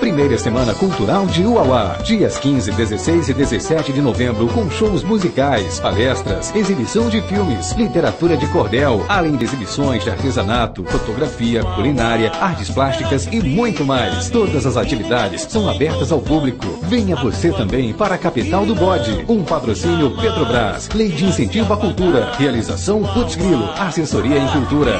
Primeira Semana Cultural de Uauá. Dias 15, 16 e 17 de novembro, com shows musicais, palestras, exibição de filmes, literatura de cordel, além de exibições de artesanato, fotografia, culinária, artes plásticas e muito mais. Todas as atividades são abertas ao público. Venha você também para a capital do bode. Um patrocínio Petrobras, Lei de Incentivo à Cultura, Realização Putz Grilo, Assessoria em Cultura.